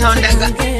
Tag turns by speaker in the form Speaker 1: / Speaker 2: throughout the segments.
Speaker 1: Tondaga.
Speaker 2: saba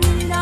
Speaker 2: linda.